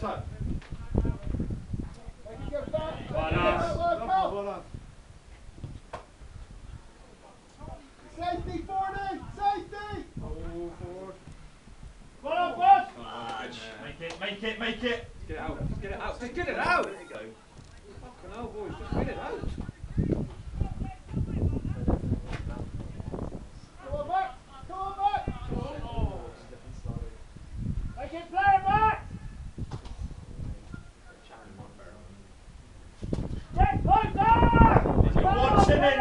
touch. Bola. Safety, 40! Safety! Oh, forward. Boss! Make it, make it, make it! Get out, get it out, get it out! Come on back! Come on back! Play! Watching it.